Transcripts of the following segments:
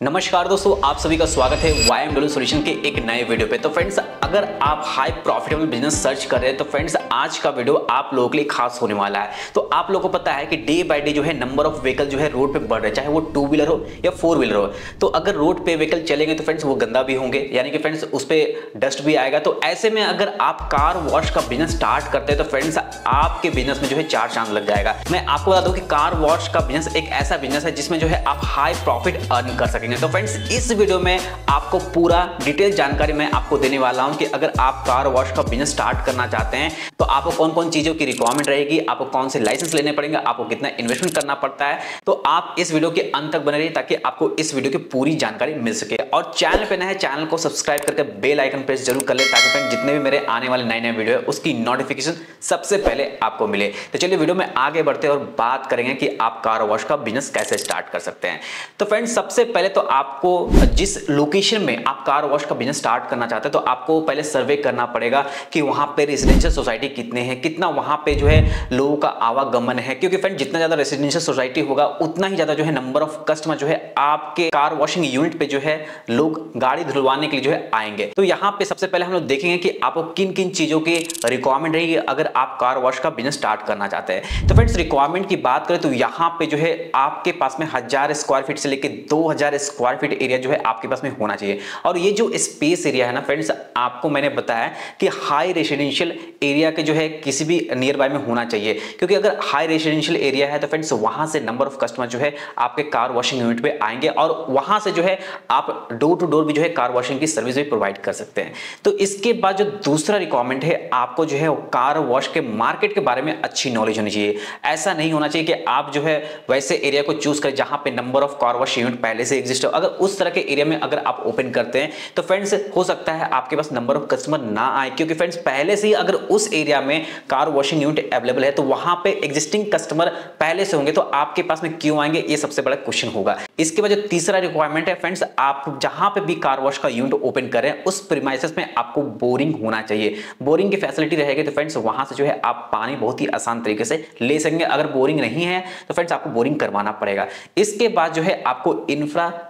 नमस्कार दोस्तों, आप सभी का स्वागत है वाई एम डब्ल्यू सोल्यूशन के एक नए वीडियो पे। तो फ्रेंड्स अगर आप हाई प्रॉफिटेबल बिज़नेस सर्च कर रहे हैं तो फ्रेंड्स आज का वीडियो आप लोगों के लिए खास होने वाला है। तो आप लोगों को पता है कि डे बाय डे जो है नंबर ऑफ़ व्हीकल जो है रोड पे बढ़ रहे चाहे वो टू व्हीलर हो या फोर व्हीलर हो। तो अगर रोड पे व्हीकल चलेंगे तो फ्रेंड्स वो गंदा भी होंगे। यानी कि फ्रेंड्स उस पर डस्ट भी आएगा। तो ऐसे में अगर आप कार वॉश का बिज़नेस स्टार्ट करते हैं तो फ्रेंड्स आपके बिज़नेस में जो है चार चाँद लग जाएगा। मैं आपको बता दूँ कि कार वॉश का बिज़नेस एक ऐसा बिज़नेस है जिसमें जो है आप हाई प्रॉफिट अर्न कर सकेंगे तो फ्रेंड्स इस वीडियो में आपको पूरा डिटेल जानकारी मैं आपको देने वाला हूँ कि अगर आप कार वॉश का बिज़नेस स्टार्ट करना चाहते हैं तो आपको कौन कौन चीज़ों की रिक्वायरमेंट रहेगी, आपको कौन से लाइसेंस लेने पड़ेंगे, आपको कितना इन्वेस्टमेंट करना पड़ता है तो आप इस वीडियो के अंत तक बने रहिए ताकि आपको इस वीडियो की पूरी जानकारी मिल सके। और चैनल पे नए चैनल को सब्सक्राइब करके बेल आइकन प्रेस ज़रूर कर ले ताकि फ्रेंड जितने भी मेरे आने वाले नए नए वीडियो है, उसकी नोटिफिकेशन सबसे पहले आपको मिले। तो चलिए वीडियो में आगे बढ़ते और बात करेंगे कि आप कार वॉश का बिज़नेस कैसे स्टार्ट कर सकते हैं। तो फ्रेंड सबसे पहले तो आपको, जिस लोकेशन में आप कार वॉश का बिज़नेस स्टार्ट करना चाहते हैं तो आपको पहले सर्वे करना पड़ेगा कि वहाँ पे रेसिडेंशियल सोसाइटी कितने हैं, कितना वहाँ पे जो है लोगों का आवागमन है। क्योंकि फ्रेंड जितना ज़्यादा रेसिडेंशियल सोसाइटी होगा, उतना ही ज़्यादा जो है नंबर ऑफ़ कस्टमर जो है आपके कार वॉशिंग यूनिट पे जो है लोग गाड़ी धुलवाने के लिए जो है आएँगे। तो यहाँ पे सबसे पहले हम लोग देखेंगे कि आपको किन किन चीज़ों की रिक्वायरमेंट रहेगी अगर आप कार वॉश का बिज़नेस स्टार्ट करना चाहते हैं। तो फ्रेंड्स रिक्वायरमेंट की बात करें तो यहाँ पे जो है आपके पास में हज़ार स्क्वायर फीट से लेकर दो हज़ार स्क्वायर फीट एरिया जो है आपके पास में होना चाहिए। और ये जो स्पेस एरिया है ना फ्रेंड्स आपको मैंने बताया कि हाई रेसिडेंशियल एरिया के जो है किसी भी नियर बाय में होना चाहिए। क्योंकि अगर हाई रेसिडेंशियल एरिया है तो फ्रेंड्स वहाँ से नंबर ऑफ़ कस्टमर जो है आपके कार वॉशिंग यूनिट पे आएँगे और वहाँ से जो है आप डोर टू डोर भी जो है कार वॉशिंग की सर्विस भी प्रोवाइड कर सकते हैं। तो इसके बाद जो दूसरा रिक्वायरमेंट है, आपको जो है कार वॉश के मार्केट के बारे में अच्छी नॉलेज होनी चाहिए। ऐसा नहीं होना चाहिए कि आप जो है वैसे एरिया को चूज़ करें जहाँ पे number of car wash unit पहले से एग्जिस्ट हो। अगर उस तरह के एरिया में अगर आप ओपन करते हैं तो फ्रेंड्स हो सकता है आपके पास नंबर ऑफ़ कस्टमर ना आए। क्योंकि फ्रेंड्स पहले से ही अगर उस एरिया में कार वॉशिंग यूनिट अवेलेबल है तो वहाँ पे एग्जिस्टिंग कस्टमर पहले से होंगे तो आपके पास में क्यों आएँगे, ये सबसे बड़ा क्वेश्चन होगा। इसके बाद जो तीसरा रिक्वायरमेंट है फ्रेंड्स आप जहाँ पे भी कार वॉश का यूनिट ओपन करें, उस प्रीमाइसेस में आपको बोरिंग होना चाहिए। बोरिंग की फैसिलिटी रहेगी तो फ्रेंड्स वहाँ से जो है आप पानी बहुत ही आसान तरीके से ले सकेंगे। अगर बोरिंग नहीं है तो फ्रेंड्स आपको बोरिंग करवाना पड़ेगा। इसके बाद जो है आपको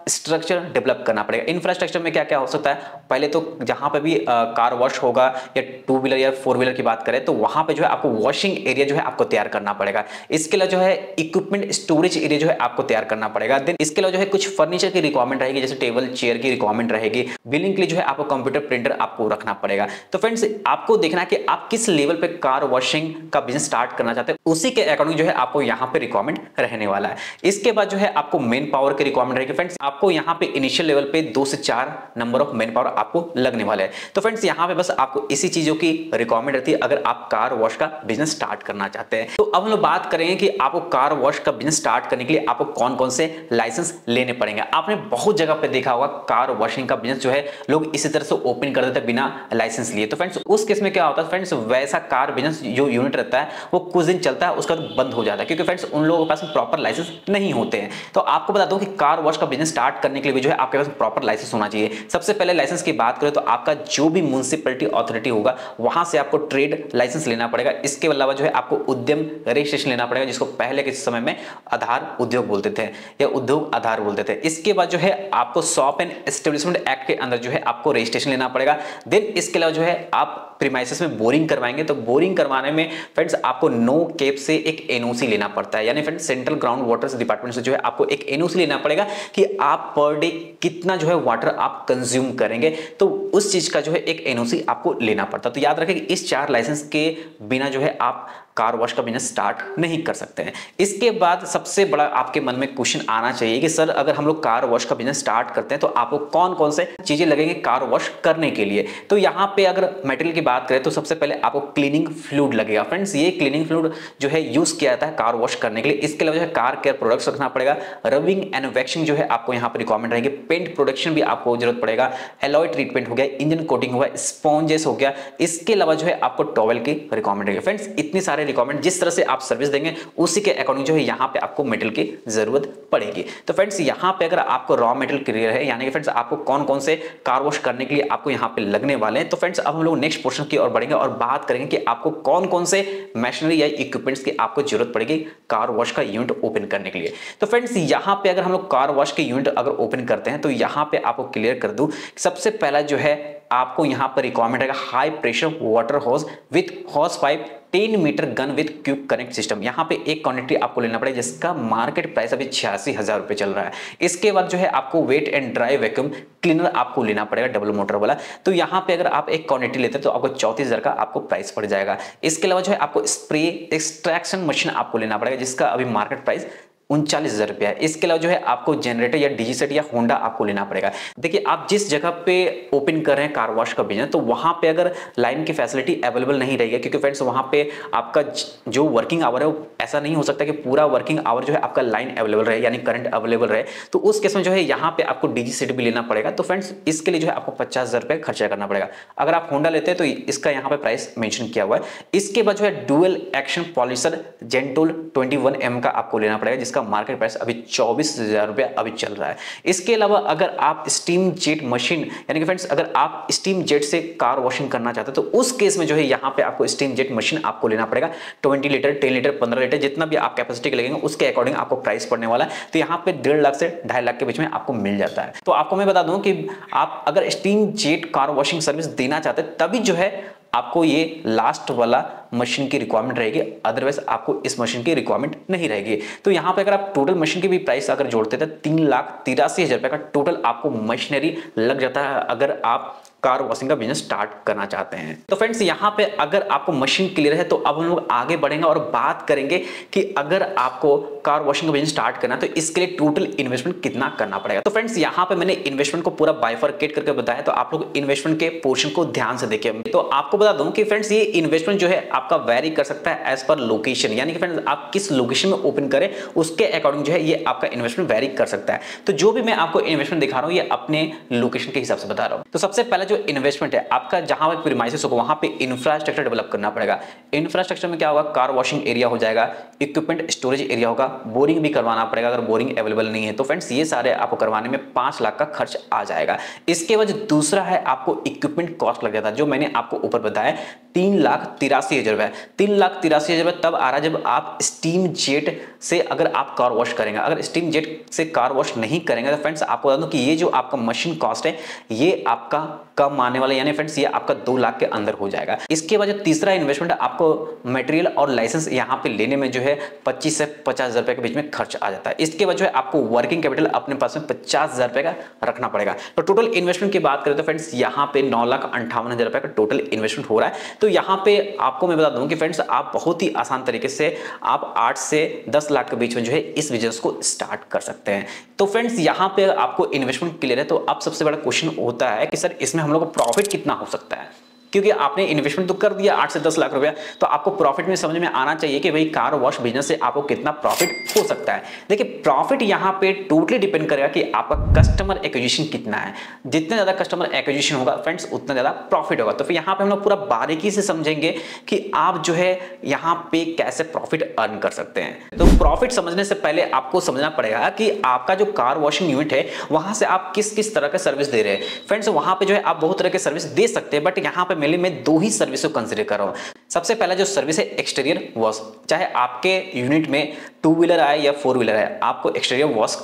इंफ्रास्ट्रक्चर डेवलप करना पड़ेगा। इंफ्रास्ट्रक्चर में क्या क्या हो सकता है? पहले तो जहाँ पे भी आ, कार वॉश होगा या टू व्हीलर या फोर व्हीलर की बात करें तो वहाँ पे जो है आपको वॉशिंग एरिया जो है आपको तैयार करना पड़ेगा। इसके लिए जो है इक्विपमेंट स्टोरेज एरिया जो है आपको तैयार करना पड़ेगा। देन इसके अलावा जो है कुछ फर्नीचर की रिक्वायरमेंट रहेगी जैसे टेबल चेयर की रिक्वायरमेंट रहेगी। बिलिंग के लिए जो है आपको कंप्यूटर प्रिंटर आपको रखना पड़ेगा। तो फ्रेंड्स आपको देखना कि आप किस लेवल पे कार वॉशिंग का बिज़नेस स्टार्ट करना चाहते हैं उसी के अकॉर्डिंग जो है आपको यहाँ पे रिक्वायरमेंट रहने वाला है। इसके बाद जो है आपको मेन पावर की रिक्वायरमेंट रहेगी। फ्रेंड्स आपको यहाँ पे इनिशियल लेवल पे दो से चार नंबर ऑफ़ मैन पावर आपको लगने वाले हैं। तो फ्रेंड्स यहाँ पे बस आपको इसी चीज़ों की रिक्वायरमेंट रहती है अगर आप कार वॉश का बिज़नेस स्टार्ट करना चाहते हैं। तो अब हम लोग बात करेंगे कि आपको कार वॉश का बिज़नेस स्टार्ट करने के लिए आपको कौन कौन से लाइसेंस लेने पड़ेंगे। आपने बहुत जगह पे देखा होगा कार वॉशिंग का बिज़नेस जो है लोग इसी तरह से ओपन कर देते हैं बिना लाइसेंस लिए। तो फ्रेंड्स उस केस में क्या होता है? फ्रेंड्स वैसा कार बिज़नेस जो यूनिट रहता है, वो कुछ दिन चलता है, उसका बंद हो जाता है। क्योंकि फ्रेंड्स उन लोगों के पास प्रॉपर लाइसेंस नहीं होते हैं। तो आपको बता दो कि कार वॉश का बिज़नेस स्टार्ट करने के लिए जो है आपके पास प्रॉपर लाइसेंस होना चाहिए। सबसे पहले लाइसेंस की बात करें तो आपका जो भी म्यूनसिपलिटी अथॉरिटी होगा, वहाँ से आपको ट्रेड लाइसेंस लेना पड़ेगा। इसके अलावा जो है आपको उद्यम रजिस्ट्रेशन लेना पड़ेगा, जिसको पहले के समय में आधार उद्योग बोलते थे या उद्योग आधार बोलते थे। इसके बाद जो है आपको शॉप एंड एस्टेब्लिशमेंट एक्ट के अंदर जो है आपको रजिस्ट्रेशन लेना पड़ेगा। देन इसके अलावा जो है आप प्रीमाइसिस में बोरिंग करवाएँगे तो बोरिंग करवाने में फ्रेंड्स आपको नो केप से एक एनओसी लेना पड़ता है। यानी friends central ground water department से जो है आपको एक एनओसी लेना पड़ेगा कि आप पर डे कितना जो है वाटर आप कंज्यूम करेंगे तो उस चीज़ का जो है एक एनओसी आपको लेना पड़ता है। तो याद रखें कि इस चार लाइसेंस के बिना जो है आप कार वॉश का बिज़नेस स्टार्ट नहीं कर सकते हैं। इसके बाद सबसे बड़ा आपके मन में क्वेश्चन आना चाहिए कि, सर, अगर हम लोग कार वॉश का बिज़नेस स्टार्ट करते हैं तो आपको कौन कौन से चीज़ें लगेंगे कार वॉश करने के लिए? तो यहाँ पे अगर मटेरियल की बात करें तो सबसे पहले आपको क्लीनिंग फ्लूड लगेगा। फ्रेंड्स ये क्लीनिंग फ्लूड जो है यूज़ किया जाता है कार वॉश करने के लिए। इसके अलावा जो है कार केयर प्रोडक्ट्स रखना पड़ेगा। रविंग एंड वैक्सिंग जो है, आपको यहाँ पर रिक्वायरमेंट रहेगी। पेंट प्रोडक्शन भी आपको ज़रूरत पड़ेगा। एलॉय ट्रीटमेंट हो गया इंजन कोटिंग हो गया स्पॉन्जेस हो गया। इसके अलावा जो है, आपको टॉवल की रिक्वायरमेंट रहेगी। फ्रेंड्स इतनी सारे सारे रिक्वायरमेंट जिस तरह से आप सर्विस देंगे, उसी के अकॉर्डिंग जो है यहाँ पे आपको मेटेरियल की ज़रूरत पड़ेगी। तो फ्रेंड्स यहाँ पे अगर आपको रॉ मेटेरियल क्लियर है, यानी कि फ्रेंड्स आपको कौन कौन से कार वॉश करने के लिए आपको यहाँ पे लगने वाले हैं तो फ्रेंड्स अब हम लोग नेक्स्ट पोर्शन की ओर बढ़ेंगे और बात करेंगे कि आपको कौन कौन से मशीनरी या इक्विपमेंट्स की आपको ज़रूरत पड़ेगी कार वॉश का यूनिट ओपन करने के लिए। तो फ्रेंड्स यहाँ पे अगर हम लोग कार वॉश के यूनिट अगर ओपन करते हैं तो यहाँ पे आपको क्लियर कर दूँ सबसे पहला जो है आपको यहाँ पर रिक्वायरमेंट है high pressure water hose with hose pipe 10 metre gun with cube connect system यहाँ पे एक क्वांटिटी आपको लेना पड़ेगा जिसका मार्केट प्राइस अभी छियासी हज़ार रुपए चल रहा है। इसके बाद जो है आपको wet and dry vacuum cleaner आपको लेना पड़ेगा डबल मोटर वाला। तो यहाँ पे अगर आप एक क्वांटिटी लेते हैं तो आपको चौतीस का आपको प्राइस पड़ जाएगा। इसके अलावा जो है आपको स्प्रे एक्सट्रैक्शन मशीन आपको लेना पड़ेगा जिसका अभी मार्केट प्राइस उनचालीस हज़ार रुपया इसके अलावा जो है आपको जनरेटर या डीजी सेट या होंडा आपको लेना पड़ेगा। देखिए, आप जिस जगह पे ओपन कर रहे हैं कार वॉश का बिज़नेस तो वहाँ पे अगर लाइन की फैसिलिटी अवेलेबल नहीं रहेगी, क्योंकि फ्रेंड्स वहाँ पे आपका जो वर्किंग आवर है, वो ऐसा नहीं हो सकता कि पूरा वर्किंग आवर जो है आपका लाइन अवेलेबल रहे, यानी करंट अवेलेबल रहे। तो उस केस में जो है यहाँ पे आपको डीजी सेट भी लेना पड़ेगा। तो फ्रेंड्स इसके लिए जो है आपको पचास हज़ार रुपये खर्चा करना पड़ेगा। अगर आप होंडा लेते हैं तो इसका यहाँ पे प्राइस मैंशन किया हुआ है। इसके बाद जो है डुअल एक्शन पॉलिसर जेंटोल ट्वेंटी का आपको लेना पड़ेगा मार्केट प्राइस अभी चौबीस हज़ार रुपया अभी चल रहा है। इसके अलावा अगर आप स्टीम जेट मशीन यानी कि फ्रेंड्स अगर आप स्टीम जेट से कार वॉशिंग करना चाहते हैं तो उस केस में जो है यहाँ पे आपको स्टीम जेट मशीन आपको लेना पड़ेगा। ट्वेंटी लीटर टेन लीटर पंद्रह लीटर जितना भी आप कैपेसिटी के लगेंगे, उसके अकॉर्डिंग आपको प्राइस पड़ने वाला है। तो यहाँ पे डेढ़ लाख से ढाई लाख के बीच में आपको मिल जाता है। तो आपको मैं बता दूँ कि आप अगर steam jet car washing service देना चाहते तभी जो है आपको ये लास्ट वाला मशीन की रिक्वायरमेंट रहेगी अदरवाइज़ आपको इस मशीन की रिक्वायरमेंट नहीं रहेगी। तो यहाँ पे अगर आप टोटल मशीन की भी प्राइस अगर जोड़ते तो तीन लाख तिरासी हज़ार रुपये का टोटल आपको मशीनरी लग जाता है। अगर आप कार वॉशिंग का बिज़नेस स्टार्ट करना चाहते हैं। तो फ्रेंड्स यहाँ पे अगर आपको मशीन क्लियर है तो अब हम लोग आगे बढ़ेंगे और बात करेंगे कि अगर आपको कार वॉशिंग का बिज़नेस स्टार्ट करना है तो इसके लिए टोटल इन्वेस्टमेंट कितना करना पड़ेगा। तो फ्रेंड्स यहाँ पे मैंने इन्वेस्टमेंट को पूरा बाइफरकेट करके बताया तो आप लोग इन्वेस्टमेंट के पोर्शन को ध्यान से देखिए। तो आपको बता दूँ कि फ्रेंड्स ये इन्वेस्टमेंट जो है, आपका वेरी कर सकता है एज पर लोकेशन यानी कि फ्रेंड्स आप किस लोकेशन में ओपन करें, उसके अकॉर्डिंग जो है, ये आपका इन्वेस्टमेंट वेरी कर सकता है। तो जो भी मैं आपको इन्वेस्टमेंट दिखा रहा हूँ, ये अपने लोकेशन के हिसाब से बता रहा हूँ। तो सबसे पहले जो इन्वेस्टमेंट है, आपका जहाँ पर प्रीमाइसिस होगा, वहाँ पे इंफ्रास्ट्रक्चर डेवलप करना पड़ेगा। इंफ्रास्ट्रक्चर में क्या होगा? कार वॉशिंग एरिया हो जाएगा इक्विपमेंट स्टोरेज एरिया होगा बोरिंग भी करवाना पड़ेगा अगर बोरिंग अवेलेबल नहीं है। तो फ्रेंड्स ये सारे आपको करवाने में पाँच लाख का खर्च आ जाएगा। इसके बाद दूसरा है आपको इक्विपमेंट कॉस्ट लग जाता है, जो मैंने आपको ऊपर बताया। तीन लाख तिरासी हज़ार रुपए। तीन लाख तिरासी हज़ार रुपए तब आ रहा जब आप स्टीम जेट से अगर आप कार वॉश करेंगे। अगर स्टीम जेट से कार वॉश नहीं करेंगे तो फ्रेंड्स आपको बता दूँ कि ये जो आपका मशीन कॉस्ट है, ये आपका कम आने वाला, यानी फ्रेंड्स ये आपका दो लाख के अंदर हो जाएगा। इसके बाद जो तीसरा इन्वेस्टमेंट आपको मटेरियल और लाइसेंस यहाँ पे लेने में जो है पच्चीस से पचास हज़ार के बीच में खर्च आ जाता है। इसके बाद जो है आपको वर्किंग कैपिटल अपने पास में पचास हज़ार रुपए का रखना पड़ेगा। तो टोटल इन्वेस्टमेंट की बात करें तो फ्रेंड्स यहाँ पे नौ लाख अंठावन हज़ार रुपए का टोटल इन्वेस्टमेंट हो रहा है। तो यहाँ पे आपको मैं बता दूँ कि फ्रेंड्स आप बहुत ही आसान तरीके से आप आठ से दस लाख के बीच में जो है इस बिज़नेस को स्टार्ट कर सकते हैं। तो फ्रेंड्स यहाँ पे आपको इन्वेस्टमेंट क्लियर है। तो अब सबसे बड़ा क्वेश्चन होता है कि, सर, इसमें हम लोग का प्रॉफिट कितना हो सकता है? क्योंकि आपने इन्वेस्टमेंट तो कर दिया आठ से दस लाख रुपया तो आपको प्रॉफिट में समझ में आना चाहिए कि भाई कार वॉश बिज़नेस से आपको कितना प्रॉफिट हो सकता है। देखिए प्रॉफिट यहाँ पे टोटली डिपेंड करेगा कि आपका कस्टमर एक्विजिशन कितना है। जितने ज़्यादा कस्टमर एक्विजिशन होगा फ्रेंड्स उतना ज़्यादा प्रॉफिट होगा। तो फिर यहाँ पे हम लोग पूरा बारीकी से समझेंगे कि आप जो है यहाँ पे कैसे प्रॉफिट अर्न कर सकते हैं। तो प्रॉफिट समझने से पहले आपको समझना पड़ेगा कि आपका जो कार वॉशिंग यूनिट है, वहाँ से आप किस किस तरह का सर्विस दे रहे हैं। फ्रेंड्स वहाँ पे जो है आप बहुत तरह के सर्विस दे सकते हैं बट यहाँ पे मेनली मैं दो ही सर्विस को कंसिडर कर रहा हूँ। सबसे पहला जो सर्विस है एक्सटीरियर वॉश चाहे आपके यूनिट में टू व्हीलर आए या फोर व्हीलर आए, आपको एक्सटीरियर वॉश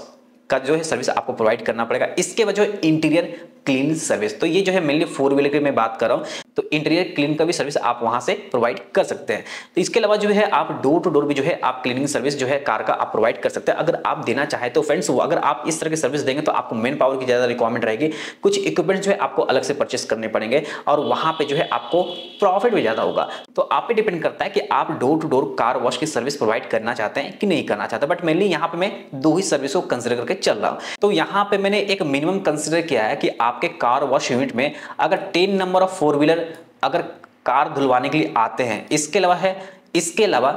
का जो है सर्विस आपको प्रोवाइड करना पड़ेगा। इसके बाद जो इंटीरियर क्लीन सर्विस तो ये जो है मेनली फोर व्हीलर की मैं बात कर रहा हूँ। तो इंटीरियर क्लीन का भी सर्विस आप वहाँ से प्रोवाइड कर सकते हैं। तो इसके अलावा जो है आप डोर टू डोर भी जो है आप क्लीनिंग सर्विस जो है कार का आप प्रोवाइड कर सकते हैं। अगर आप देना चाहे तो फ्रेंड्स अगर आप इस तरह की सर्विस देंगे तो आपको मेन पावर की ज़्यादा रिक्वायरमेंट रहेगी। कुछ इक्विपमेंट जो है आपको अलग से परचेस करने पड़ेंगे और वहाँ पर जो है आपको प्रॉफिट भी ज़्यादा होगा। तो आप पे डिपेंड करता है कि आप door to door car wash की सर्विस प्रोवाइड करना चाहते हैं कि नहीं करना चाहते। बट मेनली यहाँ पे मैं दो ही सर्विस को कंसिडर करके चल रहा हूँ। तो यहाँ पे मैंने एक मिनिमम कंसिडर किया है कि आपके कार वॉश यूनिट में अगर ten number of four wheeler अगर कार धुलवाने के लिए आते हैं, इसके अलावा है, इसके अलावा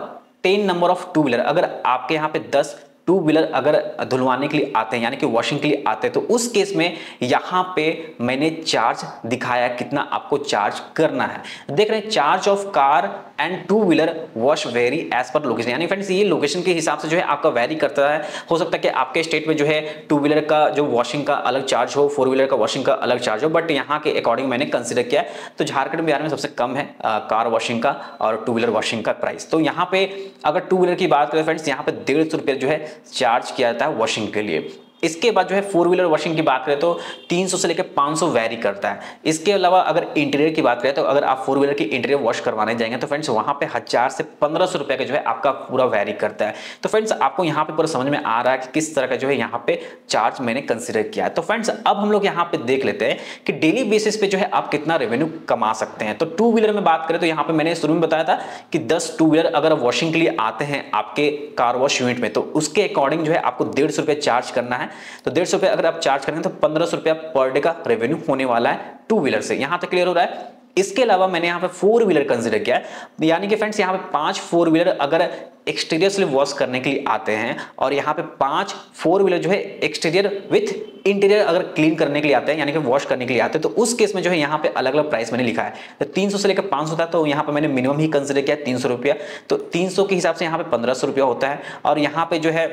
ten number of two wheeler अगर आपके यहाँ पे दस टू व्हीलर अगर धुलवाने के लिए आते हैं, यानी कि वॉशिंग के लिए आते हैं तो उस केस में यहाँ पे मैंने चार्ज दिखाया कितना आपको चार्ज करना है। देख रहे हैं, charge of car and two wheeler wash vary as per location यानी फ्रेंड्स ये लोकेशन के हिसाब से जो है आपका वेरी करता है। हो सकता है कि आपके स्टेट में जो है टू व्हीलर का जो वॉशिंग का अलग चार्ज हो फोर व्हीलर का वॉशिंग का अलग चार्ज हो बट यहाँ के अकॉर्डिंग मैंने कंसिडर किया तो झारखंड बिहार में सबसे कम है आ, कार वॉशिंग का और टू व्हीलर वॉशिंग का प्राइस तो यहाँ पे अगर टू व्हीलर की बात करें फ्रेंड्स यहाँ पे डेढ़ सौ रुपये जो है चार्ज किया जाता है वॉशिंग के लिए। इसके बाद जो है फोर व्हीलर वॉशिंग की बात करें तो 300 से लेकर 500 वेरी करता है। इसके अलावा अगर इंटीरियर की बात करें तो अगर आप फोर व्हीलर की इंटीरियर वॉश करवाने जाएँगे तो फ्रेंड्स वहाँ पे हज़ार से पंद्रह सौ रुपए का जो है आपका पूरा वेरी करता है। तो फ्रेंड्स आपको यहाँ पे पूरा समझ में आ रहा है कि किस तरह का जो है यहाँ पे चार्ज मैंने कंसिडर किया है। तो फ्रेंड्स अब हम लोग यहाँ पे देख लेते हैं कि डेली बेसिस पे जो है आप कितना रेवेन्यू कमा सकते हैं। तो टू व्हीलर में बात करें तो यहाँ पे मैंने शुरू में बताया था कि दस टू व्हीलर अगर वॉशिंग के लिए आते हैं आपके कार वॉश यूनिट में तो उसके अकॉर्डिंग जो है आपको डेढ़ रुपये चार्ज करना है। तो डेढ़ सौ अगर आप चार्ज करेंगे तो पंद्रह सौ रुपया पर डे का रेवेन्यू होने वाला है टू व्हीलर से। यहाँ तक क्लियर हो रहा है। इसके अलावा मैंने यहाँ पे फोर व्हीलर कंसिडर किया है। यानी कि फ्रेंड्स यहाँ पे पाँच फोर व्हीलर अगर एक्सटीरियर से वॉश करने के लिए आते हैं और यहाँ पे पाँच फोर व्हीलर जो है एक्सटीरियर विथ इंटीरियर अगर क्लीन करने के लिए आते हैं, यानी कि वॉश करने के लिए आते हैं तो उस केस में जो है यहाँ पे अलग अलग प्राइस मैंने लिखा है। तो 300 से लेकर 500 था तो यहाँ पे मैंने मिनिमम ही कंसिडर किया तीन सौ रुपया। तो 300 के हिसाब से यहाँ पे पंद्रह सौ रुपया होता है और यहाँ पे जो है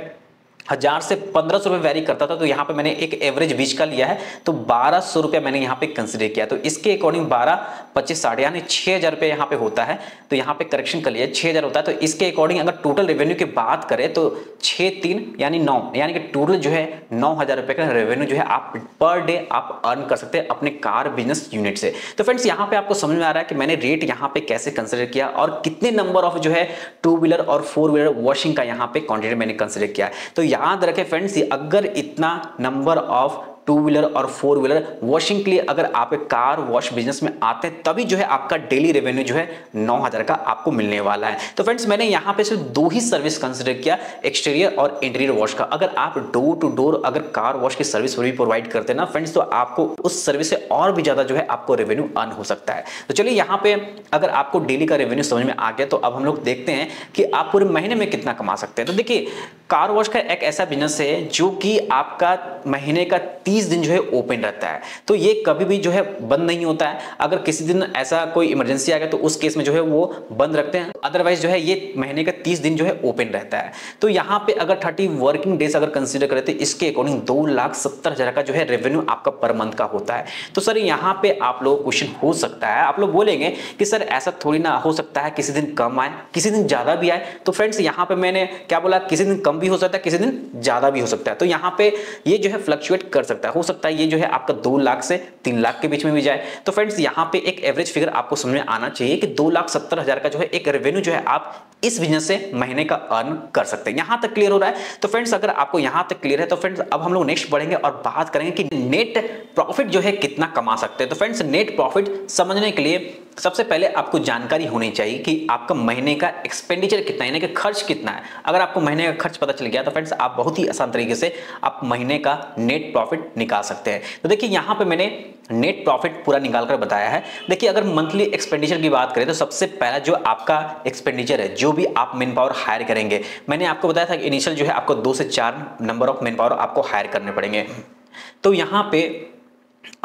हज़ार से पंद्रह सौ रुपए वेरी करता था तो यहाँ पे मैंने एक एवरेज बीच का लिया है तो बारह सौ रुपया मैंने यहाँ पे कंसिडर किया तो इसके अकॉर्डिंग बारह, पच्चीस साढ़े यानी छह हज़ार रुपये यहाँ पे होता है तो यहाँ पे करेक्शन कर लिया छह हज़ार होता है। तो इसके अकॉर्डिंग अगर टोटल रेवेन्यू की बात करें तो छह, तीन, यानी नौ, यानी कि टोटल जो है नौ हज़ार का रेवेन्यू जो है आप पर डे आप अर्न कर सकते हैं अपने कार बिज़नेस यूनिट से। तो फ्रेंड्स यहाँ पे आपको समझ में आ रहा है कि मैंने रेट यहाँ पे कैसे कंसिडर किया और कितने नंबर ऑफ़ जो है टू व्हीलर और फोर व्हीलर वॉशिंग का यहाँ पे क्वान्टिटी मैंने कंसिडर किया तो याद रखें फ्रेंड्स अगर इतना नंबर ऑफ़ टू व्हीलर और फोर व्हीलर वॉशिंग के लिए अगर आप एक कार वॉश बिज़नेस में आते हैं, तभी जो है आपका डेली रेवेन्यू जो है नौ हज़ार का आपको मिलने वाला है। तो फ्रेंड्स मैंने यहाँ पे सिर्फ़ दो ही सर्विस कंसिडर किया एक्सटीरियर और इंटीरियर वॉश का। अगर आप डोर टू डोर अगर कार वॉश की सर्विस भी प्रोवाइड करते ना फ्रेंड्स तो आपको उस सर्विस से और भी ज़्यादा जो है आपको रेवेन्यू अर्न हो सकता है। तो चलिए यहाँ पे अगर आपको डेली का रेवेन्यू समझ में आ गया तो अब हम लोग देखते हैं कि आप पूरे महीने में कितना कमा सकते हैं। तो देखिए कार वॉश का एक ऐसा बिज़नेस है जो कि आपका महीने का तीस दिन जो है ओपन रहता है। तो ये कभी भी जो है बंद नहीं होता है। अगर किसी दिन ऐसा कोई इमरजेंसी आ गया तो उस केस में जो है वो बंद रखते हैं। अदरवाइज़ जो है ये महीने का तीस दिन जो है ओपन रहता है। तो यहाँ पे अगर थर्टी वर्किंग डेज़ अगर कंसिडर करें तो इसके अकॉर्डिंग दो लाख सत्तर हज़ार का जो है रेवेन्यू आपका पर मंथ का होता है। तो सर यहाँ पे आप लोग क्वेश्चन हो सकता है। आप लोग बोलेंगे कि सर ऐसा थोड़ी ना हो सकता है किसी दिन कम आए, किसी दिन ज़्यादा भी आए। तो फ्रेंड्स यहाँ पे मैंने क्या बोला, किसी दिन कम भी हो सकता है, किसी दिन ज़्यादा भी हो सकता है। तो यहाँ पे ये जो है फ्लक्चुएट कर सकता है। हो सकता है ये जो है आपका दो लाख से तीन लाख के बीच में भी जाए। तो फ्रेंड्स यहाँ पे एक एवरेज फिगर आपको समझ में आना चाहिए कि दो लाख सत्तर हज़ार का जो है एक रेवेन्यू जो है आप इस बिज़नेस से महीने का अर्न कर सकते हैं। यहाँ तक क्लियर हो रहा है। तो फ्रेंड्स अगर आपको यहाँ तक क्लियर है तो फ्रेंड्स अब हम लोग नेक्स्ट बढ़ेंगे और बात करेंगे कि नेट प्रॉफिट जो है कितना कमा सकते हैं। तो फ्रेंड्स नेट प्रॉफिट समझने के लिए सबसे पहले आपको जानकारी होनी चाहिए कि आपका महीने का एक्सपेंडिचर कितना है, यानी कि खर्च कितना है। अगर आपको महीने का खर्च पता चल गया तो फ्रेंड्स आप बहुत ही आसान तरीके से आप महीने का नेट प्रॉफिट निकाल सकते हैं। तो देखिए, यहाँ पे मैंने नेट प्रॉफिट पूरा निकाल कर बताया है। देखिए, अगर मंथली एक्सपेंडिचर की बात करें तो सबसे पहला जो आपका एक्सपेंडिचर है, जो भी आप मैन पावर हायर करेंगे, मैंने आपको बताया था कि इनिशियल जो है आपको दो से चार नंबर ऑफ़ मैन पावर आपको हायर करने पड़ेंगे। तो यहाँ पे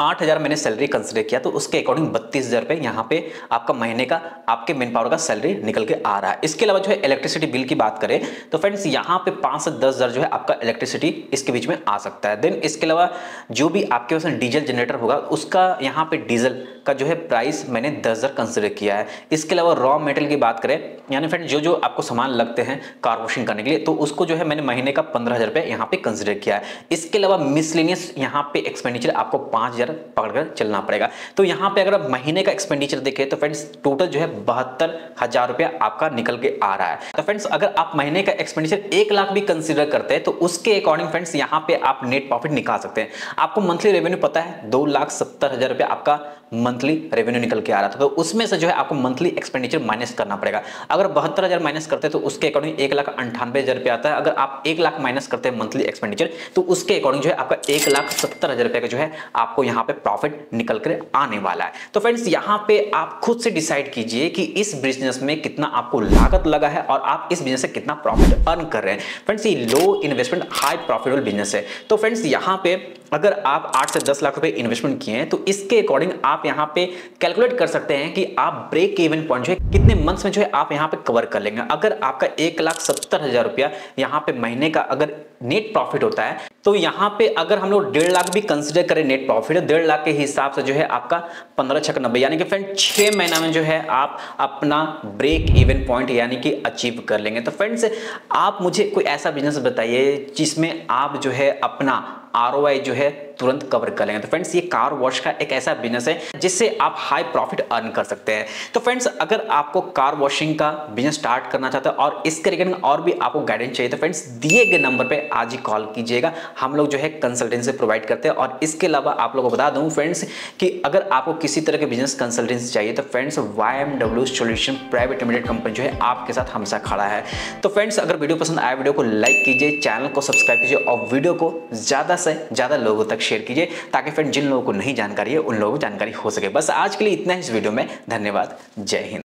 आठ हज़ार मैंने सैलरी कंसिडर किया तो उसके अकॉर्डिंग बत्तीस हज़ार रुपये यहाँ पे आपका महीने का, आपके मेन पावर का सैलरी निकल के आ रहा है। इसके अलावा जो है इलेक्ट्रिसिटी बिल की बात करें तो फ्रेंड्स यहाँ पे पाँच से दस हज़ार जो है आपका इलेक्ट्रिसिटी इसके बीच में आ सकता है। देन इसके अलावा जो भी आपके पास डीजल जनरेटर होगा, उसका यहाँ पे डीजल का जो है प्राइस मैंने दस हज़ार कंसिडर किया है। इसके अलावा रॉ मेटेरियल की बात करें, यानी फ्रेंड जो जो आपको सामान लगते हैं कार वॉशिंग करने के लिए तो उसको जो है मैंने महीने का पंद्रह हज़ार रुपये यहाँ पे कंसिडर किया है। इसके अलावा मिसलिनियस यहाँ पे एक्सपेंडिचर आपको पाँच हज़ार पकड़कर चलना पड़ेगा। तो यहाँ पे अगर आप महीने का एक्सपेंडिचर देखें तो फ्रेंड्स टोटल जो है बहत्तर हज़ार रुपया आपका निकल के आ रहा है। तो फ्रेंड्स अगर आप महीने का एक्सपेंडिचर एक लाख भी कंसिडर करते हैं तो उसके अकॉर्डिंग फ्रेंड्स यहाँ पे आप नेट प्रॉफिट निकाल सकते हैं। आपको मंथली रेवेन्यू पता है, दो लाख सत्तर हज़ार रुपया आपका मंथली रेवेन्यू निकल के आ रहा था तो उसमें से जो है आपको मंथली एक्सपेंडिचर माइनस करना पड़ेगा। अगर बहत्तर हज़ार माइनस करते तो उसके अकॉर्डिंग एक लाख अंठानवे हज़ार रुपया आता है। अगर आप एक लाख माइनस करते हैं मंथली एक्सपेंडिचर तो उसके अकॉर्डिंग जो है आपका एक लाख सत्तर हज़ार रुपये का जो है आपको यहाँ पे प्रॉफिट निकल कर आने वाला है। तो फ्रेंड्स यहाँ पे आप खुद से डिसाइड कीजिए कि इस बिज़नेस में कितना आपको लागत लगा है और आप इस बिज़नेस से कितना प्रॉफिट अर्न कर रहे हैं। फ्रेंड्स ये low investment high profitable business है। तो फ्रेंड्स यहाँ पे अगर आप आठ से दस लाख रुपए इन्वेस्टमेंट किए हैं तो इसके अकॉर्डिंग आप यहाँ पे कैलकुलेट कर सकते हैं कि आप ब्रेक इवन पॉइंट जो है, कितने मंथ्स में जो है आप यहाँ पे कवर कर लेंगे। अगर आपका एक लाख सत्तर हज़ार रुपया यहाँ पे महीने का अगर नेट प्रॉफिट होता है तो यहाँ पे अगर हम लोग डेढ़ लाख भी कंसिडर करें नेट प्रॉफिट डेढ़ लाख के हिसाब से जो है आपका पंद्रह छक नब्बे। यानी कि फ्रेंड छः महीना में जो है आप अपना ब्रेक इवन पॉइंट यानी कि अचीव कर लेंगे। तो फ्रेंड्स आप मुझे कोई ऐसा बिज़नेस बताइए जिसमें आप जो है अपना आर जो है तुरंत कवर कर लेंगे। तो फ्रेंड्स, ये कार वॉश का एक ऐसा बिज़नेस है जिससे आप हाई प्रॉफिट अर्न कर सकते हैं। तो फ्रेंड्स, अगर आपको कार वॉशिंग का बिज़नेस स्टार्ट करना चाहते हैं और इसके रिगार्डिंग और भी आपको गाइडेंस चाहिए तो फ्रेंड्स, दिए गए नंबर पे आज ही कॉल कीजिएगा। हम लोग जो है कंसल्टेंसी प्रोवाइड करते हैं और इसके अलावा आप लोगों को बता दूँ फ्रेंड्स कि अगर आपको किसी तरह के बिज़नेस कंसल्टेंसी चाहिए तो friends Y M W solution private limited company जो है आपके साथ हमेशा खड़ा है। तो फ्रेंड्स, अगर वीडियो पसंद आया, वीडियो को लाइक कीजिए चैनल को सब्सक्राइब कीजिए और वीडियो को ज़्यादा से ज़्यादा लोगों तक शेयर कीजिए ताकि फ्रेंड जिन लोगों को नहीं जानकारी है, उन लोगों को जानकारी हो सके। बस आज के लिए इतना ही इस वीडियो में। धन्यवाद। जय हिंद।